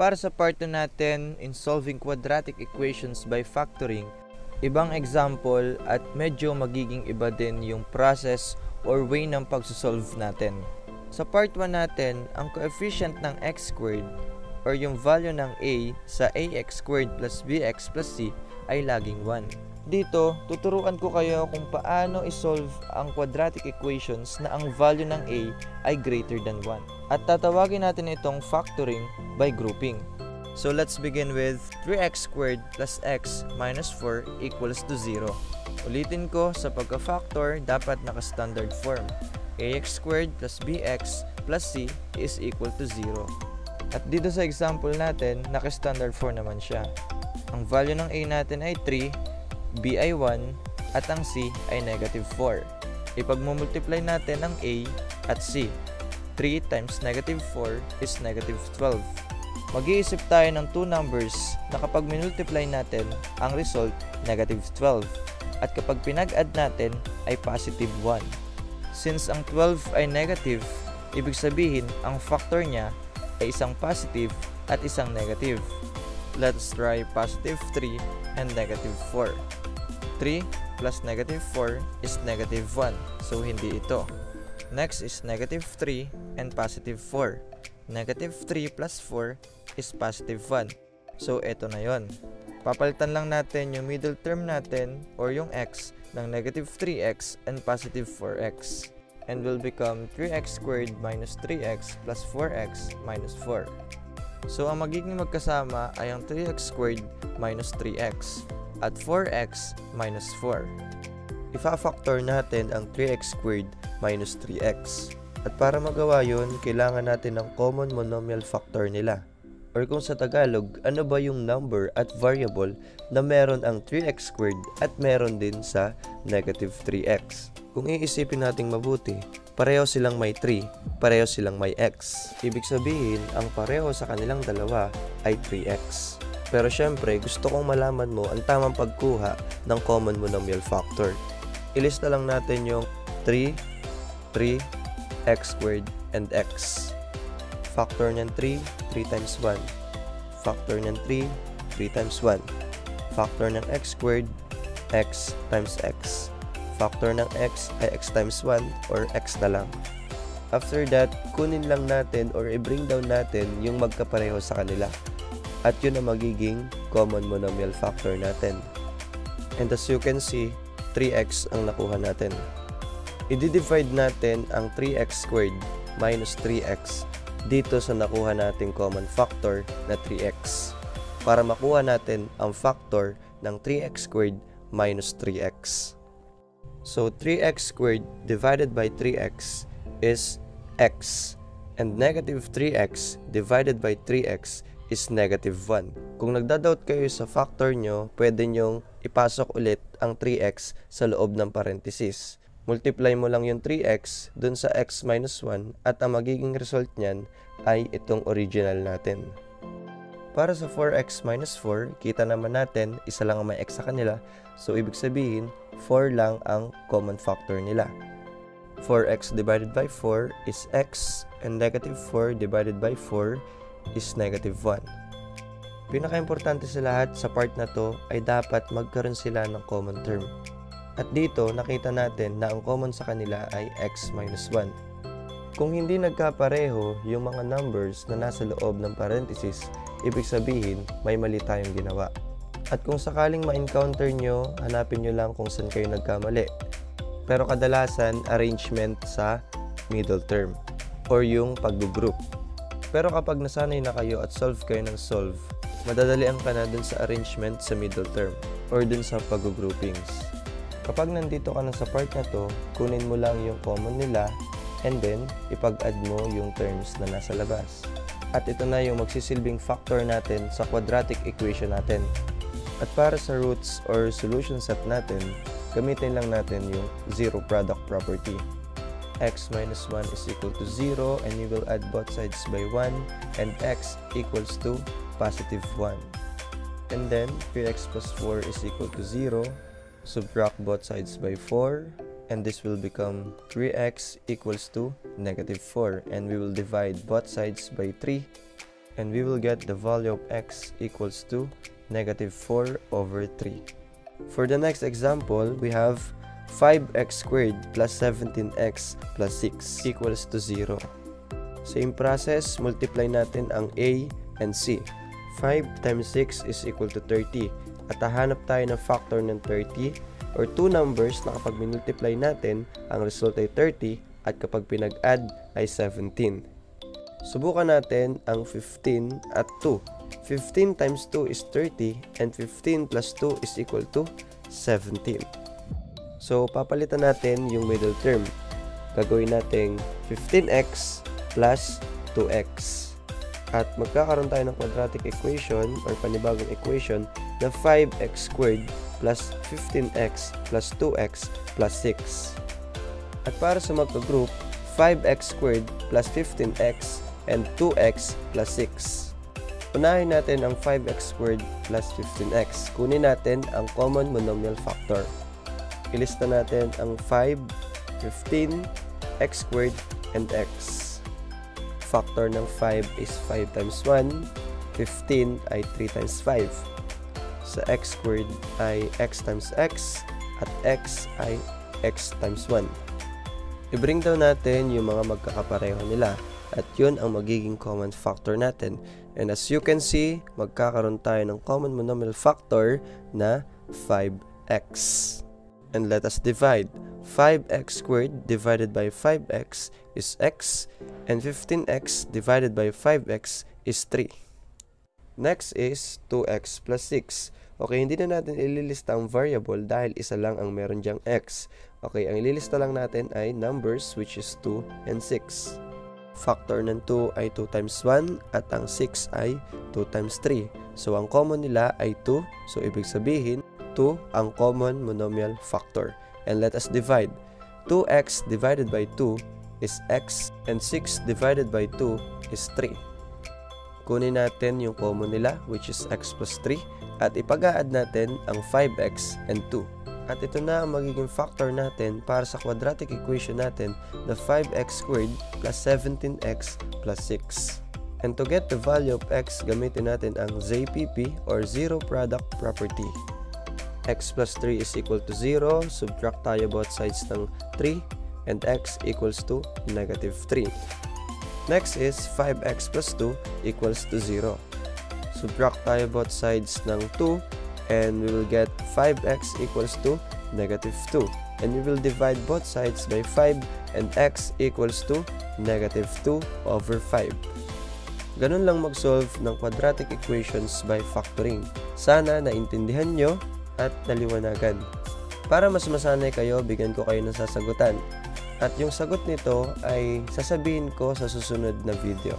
Para sa part 2 natin in solving quadratic equations by factoring, ibang example at medyo magiging iba din yung process or way ng pagsosolve natin. Sa part 1 natin, ang coefficient ng x squared or yung value ng a sa ax squared plus bx plus c ay laging 1. Dito, tuturuan ko kayo kung paano isolve ang quadratic equations na ang value ng a ay greater than 1. At tatawagin natin itong factoring by grouping. So let's begin with 3x squared plus x minus 4 equals to 0. Ulitin ko, sa pagka-factor, dapat naka-standard form. ax squared plus bx plus c is equal to 0. At dito sa example natin, naka-standard form naman siya. Ang value ng a natin ay 3, b ay 1, at ang c ay negative 4. Ipagmumultiply natin ang a at c. 3 times negative 4 is negative 12. Mag-iisip tayo ng two numbers na kapag minultiply natin, ang result negative 12. At kapag pinag-add natin ay positive 1. Since ang 12 ay negative, ibig sabihin ang factor niya ay isang positive at isang negative. Let's try positive 3 and negative 4. 3 plus negative 4 is negative 1, so hindi ito. Next is negative 3 and positive 4. Negative 3 plus 4 is positive 1. So, ito na yon. Papalitan lang natin yung middle term natin or yung x ng negative 3x and positive 4x. And will become 3x squared minus 3x plus 4x minus 4. So, ang magiging magkasama ay ang 3x squared minus 3x at 4x minus 4. Ifa-factor natin ang 3x squared minus 3x. At para magawa yun, kailangan natin ng common monomial factor nila. Or kung sa Tagalog, ano ba yung number at variable na meron ang 3x squared at meron din sa negative 3x. Kung iisipin nating mabuti, pareho silang may 3, pareho silang may x. Ibig sabihin, ang pareho sa kanilang dalawa ay 3x. Pero syempre, gusto kong malaman mo ang tamang pagkuha ng common monomial factor. Ilista lang natin yung 3, 3, x squared, and x. Factor niyan 3, 3 times 1. Factor niyan 3, 3 times 1. Factor ng x squared, x times x. Factor ng x ay x times 1 or x na lang. After that, kunin lang natin or i-bring down natin yung magkapareho sa kanila. At yun ang magiging common monomial factor natin. And as you can see, 3x ang nakuha natin. I-divide natin ang 3x squared minus 3x dito sa nakuha nating common factor na 3x para makuha natin ang factor ng 3x squared minus 3x. So 3x squared divided by 3x is x and negative 3x divided by 3x is negative 1. Kung nagdadoubt kayo sa factor nyo, pwede nyong ipasok ulit ang 3x sa loob ng parenthesis. Multiply mo lang yung 3x dun sa x minus 1 at ang magiging result niyan ay itong original natin. Para sa 4x minus 4, kita naman natin isa lang ang may x sa kanila. So, ibig sabihin, 4 lang ang common factor nila. 4x divided by 4 is x and negative 4 divided by 4 is negative 1. Pinaka-importante sa lahat sa part na to ay dapat magkaroon sila ng common term. At dito, nakita natin na ang common sa kanila ay x minus 1. Kung hindi nagkapareho yung mga numbers na nasa loob ng parenthesis, ibig sabihin may mali tayong ginawa. At kung sakaling ma-encounter nyo, hanapin nyo lang kung saan kayo nagkamali. Pero kadalasan, arrangement sa middle term or yung pag-group. Pero kapag nasanay na kayo at solve kayo ng solve, madadalian ka na dun sa arrangement sa middle term or dun sa pag-groupings. Kapag nandito ka na sa part na to, kunin mo lang yung common nila and then ipag-add mo yung terms na nasa labas. At ito na yung magsisilbing factor natin sa quadratic equation natin. At para sa roots or solution set natin, gamitin lang natin yung zero product property x minus 1 is equal to 0 and you will add both sides by 1 and x equals to positive 1. And then 3x plus 4 is equal to 0. Subtract both sides by 4 and this will become 3x equals to negative 4 and we will divide both sides by 3 and we will get the value of x equals to negative 4 over 3. For the next example, we have 5x squared plus 17x plus 6 equals to 0. Same process, multiply natin ang a and c. 5 times 6 is equal to 30. At hahanap tayo ng factor ng 30 or two numbers na kapag minultiply natin, ang result ay 30 at kapag pinag-add ay 17. Subukan natin ang 15 at 2. 15 times 2 is 30 and 15 plus 2 is equal to 17. So, papalitan natin yung middle term. Gagawin natin 15x plus 2x. At magkakaroon tayo ng quadratic equation or panibagong equation na 5x squared plus 15x plus 2x plus 6. At para sa magka-group, 5x squared plus 15x and 2x plus 6. Unahin natin ang 5x squared plus 15x. Kunin natin ang common monomial factor. Ilista natin ang 5, 15, x squared, and x. Factor ng 5 is 5 times 1. 15 ay 3 times 5. Sa x squared ay x times x at x ay x times 1. I-bring down natin yung mga magkakapareho nila at yun ang magiging common factor natin. And as you can see, magkakaroon tayo ng common monomial factor na 5x. And let us divide. 5x squared divided by 5x is x and 15x divided by 5x is 3. Next is 2x plus 6. Okay, hindi na natin ililista ang variable dahil isa lang ang meron diyang x. Okay, ang ililista lang natin ay numbers which is 2 and 6. Factor ng 2 ay 2 times 1 at ang 6 ay 2 times 3. So, ang common nila ay 2. So, ibig sabihin, 2 ang common monomial factor. And let us divide. 2x divided by 2 is x and 6 divided by 2 is 3. Kunin natin yung common nila which is x plus 3 at ipag-add natin ang 5x and 2. At ito na ang magiging factor natin para sa quadratic equation natin na 5x squared plus 17x plus 6. And to get the value of x, gamitin natin ang ZPP or zero product property. x plus 3 is equal to 0, subtract tayo both sides ng 3, and x equals to negative 3. Next is 5x plus 2 equals to 0. Subtract tayo both sides ng 2 and we will get 5x equals to negative 2. And we will divide both sides by 5 and x equals to negative 2 over 5. Ganun lang mag-solve ng quadratic equations by factoring. Sana naintindihan nyo at naliwanagan. Para mas masanay kayo, bigyan ko kayo ng sasagutan. At yung sagot nito ay sasabihin ko sa susunod na video.